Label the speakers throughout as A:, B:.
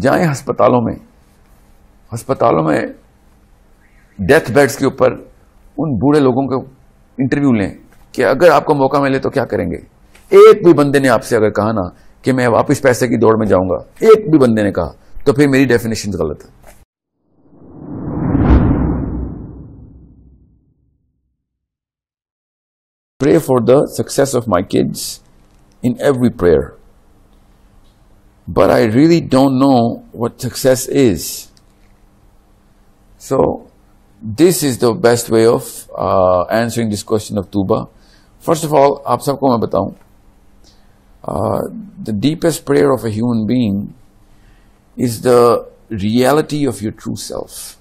A: जाएँ अस्पतालों में। अस्पतालों में डेथ बेड्स के ऊपर उन बूढ़े लोगों को इंटरव्यू लें कि अगर आपको मौका मिले तो क्या करेंगे? एक भी बंदे ने आपसे अगर कहा ना कि मैं वापस पैसे की दौड़ में जाऊँगा, एक भी बंदे ने कहा तो फिर मेरी डेफिनेशन गलत है। Pray for the success of my kids in every prayer. But I really don't know what success is. So, this is the best way of uh, answering this question of Tuba. First of all, आप सबको मैं बताऊँ, uh, the deepest prayer of a human being is the reality of your true self.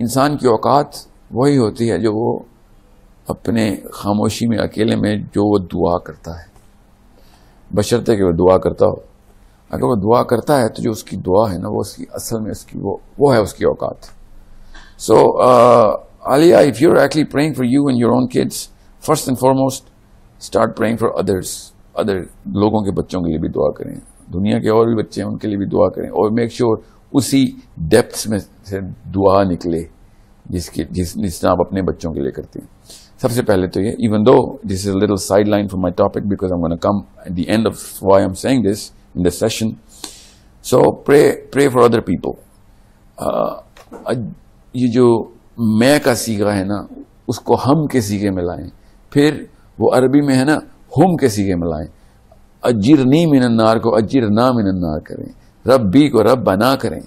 A: इंसान की औकात वही होती है जो वो अपने खामोशी में अकेले में जो वो दुआ करता है बशर्ते कि वो दुआ करता हो अगर वो दुआ करता है तो जो उसकी दुआ है ना, वो उसकी, असल में उसकी, वो वो है उसकी औकात। So Alia if you are actually praying for you and your own kids first and foremost start praying for others other लोगों के बच्चों के लिए भी दुआ करें। दुनिया के और भी बच्चे हैं, उनके लिए भी दुआ करें। और मेक श्योर sure उसी डेप्थ में से दुआ निकले, जिसकी, जिस जिस आप अपने बच्चों के लिए करते हैं। सबसे पहले तो ये even though this is little side line for my topic because I come at the end of why am saying this in this session so pray pray for other people ये जो मैं का सीगा है ना, उसको हम के सीगे में लाएँ। फिर वो अरबी में है ना, हम के सीगे में लाएँ। अजीर नी मिनन्नार को अजीर ना मिनन्नार करें। रब बी को रब बना करें।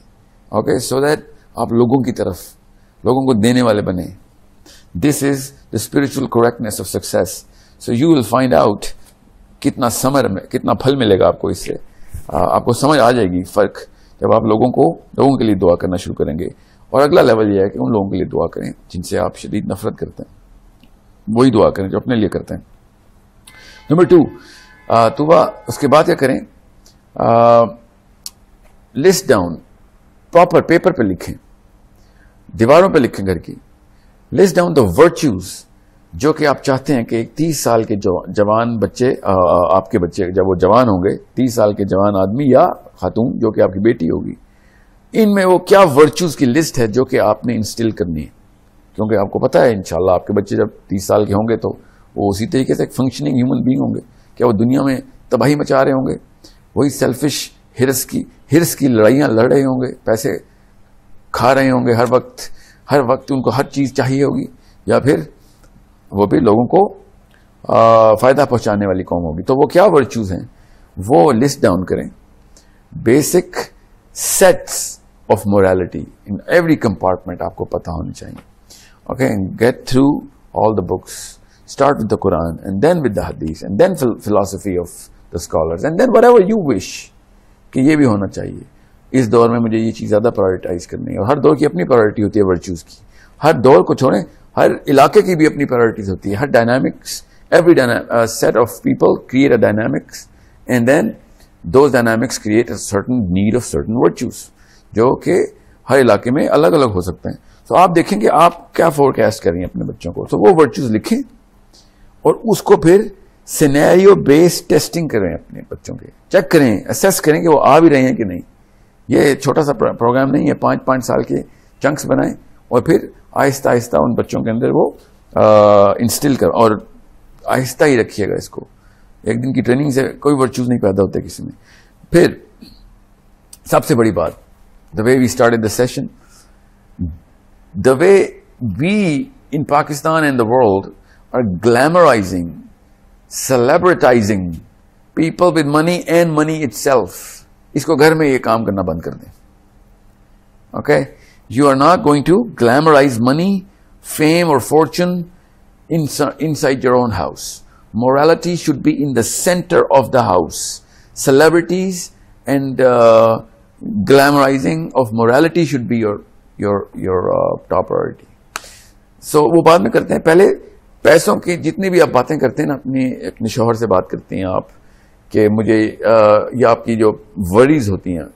A: ओके सो दैट आप लोगों की तरफ़, लोगों को देने वाले बने। This is the spiritual correctness of success so you will find out कितना समर में, कितना फल मिलेगा आपको इससे। आपको समझ आ जाएगी फ़र्क जब आप लोगों को, लोगों के लिए दुआ करना शुरू करेंगे। और अगला लेवल यह है कि उन लोगों के लिए दुआ करें जिनसे आप शदीद नफरत करते हैं। वही दुआ करें जो अपने लिए करते हैं। नंबर टू तो वह उसके बाद क्या करें? लिस्ट डाउन प्रॉपर पेपर पे लिखें, दीवारों पे लिखें घर की। लिस्ट डाउन द वर्च्यूज जो कि आप चाहते हैं कि एक तीस साल के जवान बच्चे आपके बच्चे, जब वो जवान होंगे, तीस साल के जवान आदमी या खातून, जो कि आपकी बेटी होगी। इनमें वो क्या वर्च्यूज की लिस्ट है जो कि आपने इंस्टिल करनी है? क्योंकि आपको पता है, इंशाल्लाह आपके बच्चे जब तीस साल के होंगे तो वो उसी तरीके से एक फंक्शनिंग ह्यूमन बींग होंगे। क्या वो दुनिया में तबाही मचा रहे होंगे? वही सेल्फिश हिरस की हिरस की लड़ाइयाँ लड़ रहे होंगे, पैसे खा रहे होंगे, हर वक्त हर वक्त उनको हर चीज़ चाहिए होगी। या फिर वो भी लोगों को फ़ायदा पहुँचाने वाली कौम होगी। तो वो क्या वर्च्यूज हैं? वो लिस्ट डाउन करें। Basic sets of morality in every compartment आपको पता होनी चाहिए। Okay get through all the books start with the Quran, and then with the Hadith, and then philosophy of the scholars, and then whatever you wish कि ये भी होना चाहिए। इस दौर में मुझे ये चीज़ ज़्यादा प्रायोरिटाइज करनी है। और हर दौर की अपनी प्रायोरिटी होती है वर्च्यूज़ की। हर दौर को छोड़ें हर इलाके की भी अपनी प्रायोरिटीज होती है हर dynamics uh, set of people create a dynamics and then those dynamics create a certain need of certain virtues जो कि हर इलाके में अलग अलग हो सकते हैं। तो आप देखेंगे आप क्या फोरकास्ट करेंगे अपने बच्चों को। तो वो वर्च्यूज लिखें और उसको फिर सिनेरियो बेस्ड टेस्टिंग करें अपने बच्चों के। चेक करें असेस करें कि वो आ भी रहे हैं कि नहीं। ये छोटा सा प्रोग्राम नहीं है पाँच पाँच साल के चंक्स बनाएँ। और फिर आहिस्ता आहिस्ता उन बच्चों के अंदर वो इंस्टिल कर और आहिस्ता ही रखिएगा इसको। एक दिन की ट्रेनिंग से कोई वर्चूज नहीं पैदा होते किसी में। फिर सबसे बड़ी बात the way we start the session the way we in Pakistan and the world are glamorizing, celebritizing people with money and money itself. इसको घर में ये काम करना बंद कर दें। Okay okay? you are not going to glamorize money fame or fortune inside your own house morality should be in the center of the house celebrities and uh, glamorizing of morality should be your your your uh, top priority so वो बाद में करते हैं पहले पैसों की जितनी भी आप बातें करते हैं ना अपनी अपने शोहर से बात करते हैं आप कि मुझे या आपकी जो वरीज होती हैं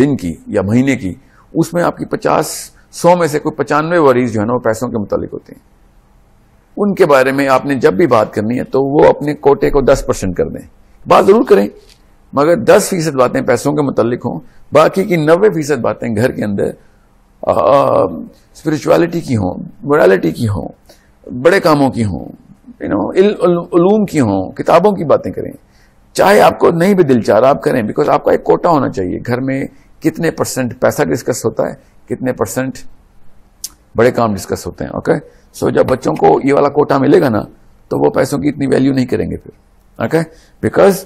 A: दिन की या महीने की उसमें आपकी पचास, सौ में से कोई पचानवे वरीज जो है ना, वो पैसों के मुतालिक होते हैं। उनके बारे में आपने जब भी बात करनी है तो वो अपने कोटे को दस परसेंट कर दें। बात ज़रूर करें, मगर दस फ़ीसद बातें पैसों के मुतलिक हों, बाकी की नब्बे फ़ीसद बातें घर के अंदर स्पिरिचुअलिटी की हों मोरालिटी की हों, बड़े कामों की हों यू नो उलूम की हों, किताबों की बातें करें। चाहे आपको नहीं भी दिल चाह रहा आप करें बिकॉज़ आपका एक कोटा होना चाहिए, घर में कितने परसेंट पैसा डिस्कस होता है, कितने परसेंट बड़े काम डिस्कस होते हैं ओके सो जब बच्चों को ये वाला कोटा मिलेगा ना तो वो पैसों की इतनी वैल्यू नहीं करेंगे फिर ओके बिकॉज़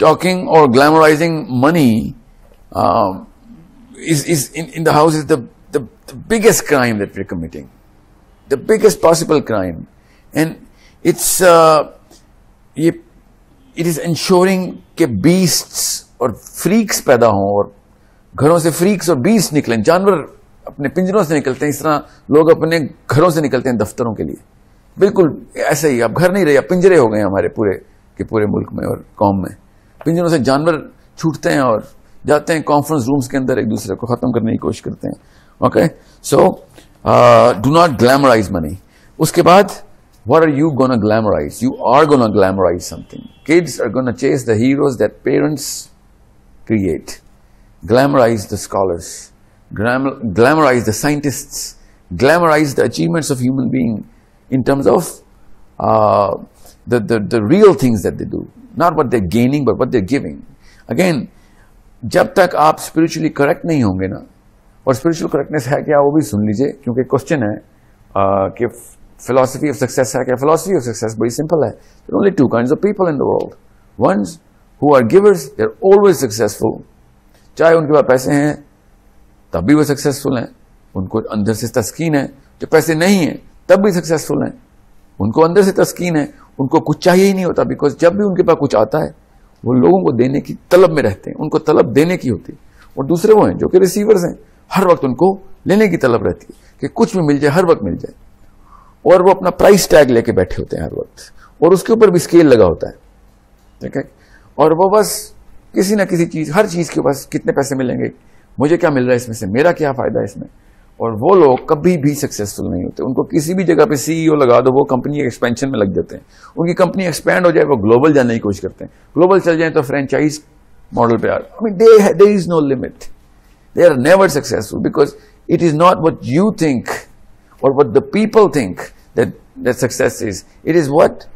A: टॉकिंग और glamorizing money is is in in the house is the biggest crime that we committing the biggest possible crime and it's ये इट इज़ इंश्योरिंग के बीस्ट और फ्रीक्स पैदा हों और घरों से फ्रीक्स और बीस निकलें। जानवर अपने पिंजरों से निकलते हैं, इस तरह लोग अपने घरों से निकलते हैं दफ्तरों के लिए। बिल्कुल ऐसे ही अब घर नहीं रहे अब पिंजरे हो गए हमारे पूरे, के पूरे मुल्क में और कौम में। पिंजरों से जानवर छूटते हैं और जाते हैं कॉन्फ्रेंस रूम्स के अंदर एक दूसरे को खत्म करने की कोशिश करते हैं। Okay so do not glamorize money उसके बाद are you going to glamorize? You are to glamorize something. Kids are to chase the heroes that parents create. Glamorize the scholars. glamorize the scientists, glamorize the achievements of human being in terms of uh, the, the, the real things that they do. Not what they're gaining, but what they're giving. Again, जब तक आप spiritually correct नहीं होंगे ना और spiritual correctness है क्या वो भी सुन लीजिए क्योंकि क्वेश्चन है कि philosophy of success है क्या philosophy of success बड़ी simple है there are only two kinds of people in the world ones who are givers, they're always successful. चाहे उनके पास पैसे हैं तब भी वो सक्सेसफुल हैं। उनको अंदर से तस्कीन है। जो पैसे नहीं है, तब भी सक्सेसफुल हैं। उनको अंदर से तस्कीन है। उनको कुछ चाहिए ही नहीं होता बिकॉज़ जब भी उनके पास कुछ आता है, वो लोगों को देने की तलब में रहते हैं। उनको तलब देने की होती है। और दूसरे वो हैं, जो कि रिसीवर्स हैं। हर वक्त उनको लेने की तलब रहती है कि कुछ भी मिल जाए, हर वक्त मिल जाए। और वो अपना प्राइस टैग लेके बैठे होते हैं हर वक्त। और उसके ऊपर भी स्केल लगा होता है। ठीक है? और वो बस किसी ना किसी चीज़ हर चीज़ के बस कितने पैसे मिलेंगे? मुझे क्या मिल रहा है इसमें से? मेरा क्या फ़ायदा है इसमें? और वो लोग कभी भी सक्सेसफुल नहीं होते। उनको किसी भी जगह पे सीईओ लगा दो वो कंपनी एक्सपेंशन में लग जाते हैं। उनकी कंपनी एक्सपैंड हो जाए वो ग्लोबल जाने की कोशिश करते हैं। ग्लोबल चल जाए तो फ्रेंचाइज मॉडल पे are I mean they they is no limit they are never successful because it is not what you think what the people think that, that success is. It is what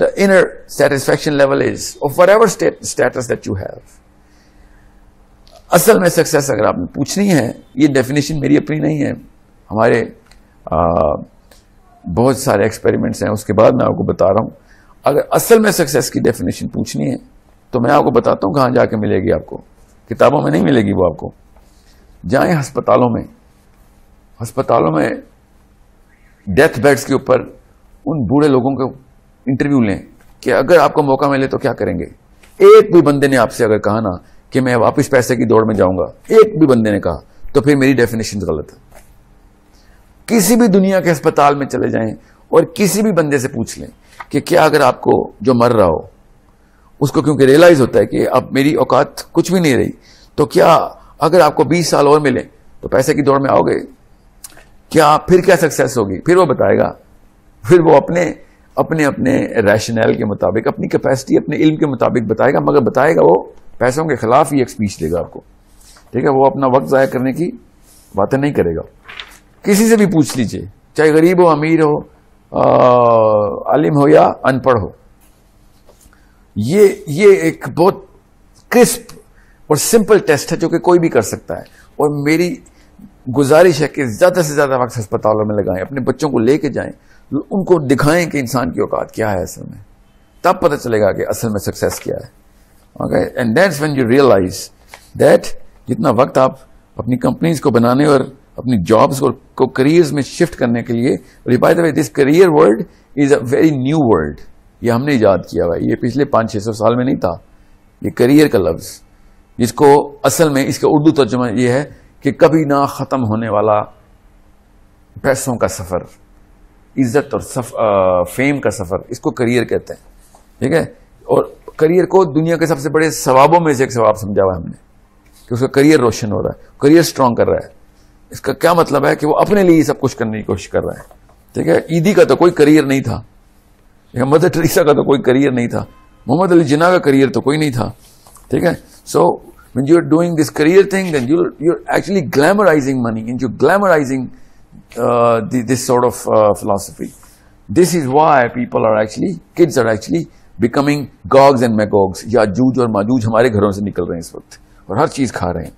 A: the inner satisfaction level is of whatever state, status that you have. असल में success अगर आपने पूछनी है ये definition मेरी अपनी नहीं है। हमारे आ, बहुत सारे एक्सपेरिमेंट्स हैं उसके बाद मैं आपको बता रहा हूँ। अगर असल में सक्सेस की डेफिनेशन पूछनी है तो मैं आपको बताता हूँ कहाँ जाके मिलेगी आपको। किताबों में नहीं मिलेगी वो आपको। जाएँ अस्पतालों में। अस्पतालों में डेथ बेड्स के ऊपर उन बूढ़े लोगों को इंटरव्यू लें कि अगर आपको मौका मिले तो क्या करेंगे? एक भी बंदे ने आपसे अगर कहा ना कि मैं वापस पैसे की दौड़ में जाऊँगा, एक भी बंदे ने कहा तो फिर मेरी डेफिनेशन गलत है। किसी भी दुनिया के अस्पताल में चले जाएँ और किसी भी बंदे से पूछ लें कि क्या अगर आपको जो मर रहा हो, उसको क्योंकि रियलाइज़ होता है कि अब मेरी औकात कुछ भी नहीं रही तो क्या अगर आपको 20 साल और मिले तो पैसे की दौड़ में आओगे? क्या फिर क्या सक्सेस होगी? फिर वो बताएगा। फिर वो अपने अपने अपने रैशनल के मुताबिक, अपनी कैपेसिटी अपने इल्म के मुताबिक बताएगा, मगर बताएगा वो पैसों के खिलाफ ही एक स्पीच देगा आपको। ठीक है? वो अपना वक्त ज़ाया करने की बातें नहीं करेगा। किसी से भी पूछ लीजिए, चाहे गरीब हो, अमीर हो आलिम हो या अनपढ़ हो। ये ये एक बहुत क्रिस्प और सिंपल टेस्ट है जो कि कोई भी कर सकता है। और मेरी गुजारिश है कि ज़्यादा से ज़्यादा वक्त अस्पतालों में लगाएँ, अपने बच्चों को लेके जाएँ। उनको दिखाएँ कि इंसान की औकात क्या है असल में। तब पता चलेगा कि असल में सक्सेस क्या है। And that's when you realise that जितना वक्त आप अपनी कंपनीज़ को बनाने और अपनी जॉब्स को, को करियर्स में शिफ्ट करने के लिए by the way this career world is a very new world ये हमने ईजाद किया हुआ ये पिछले पाँच छह सौ साल में नहीं था। ये करियर का लफ्ज। जिसको असल में इसका उर्दू तर्जुमा ये है कि कभी ना ख़त्म होने वाला पैसों का सफ़र। इज़्ज़त और सफ, आ, फेम का सफ़र इसको करियर कहते हैं। ठीक है? और करियर को दुनिया के सबसे बड़े सवाबों में से एक सवाब समझा हुआ हमने कि उसका करियर रोशन हो रहा है करियर स्ट्रांग कर रहा है। इसका क्या मतलब है कि वो अपने लिए सब कुछ करने की कोशिश कर रहा है। ठीक है? ईदी का तो कोई करियर नहीं था। मदर टेरेसा का तो कोई करियर नहीं था। मोहम्मद अली जिना का करियर तो कोई नहीं था। ठीक है? सो when you're doing this career thing then you're you're actually glamorizing money. And you're glamorizing uh, the, this sort of uh, philosophy this is why people are actually kids are actually becoming gogs and magogs या जूज और माजूज हमारे घरों से निकल रहे हैं इस वक्त और हर चीज खा रहे हैं